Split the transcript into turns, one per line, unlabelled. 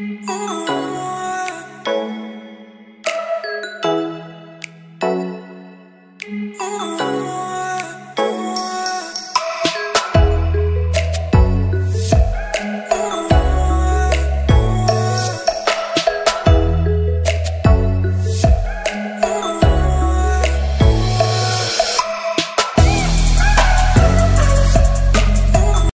Ooh. Ooh.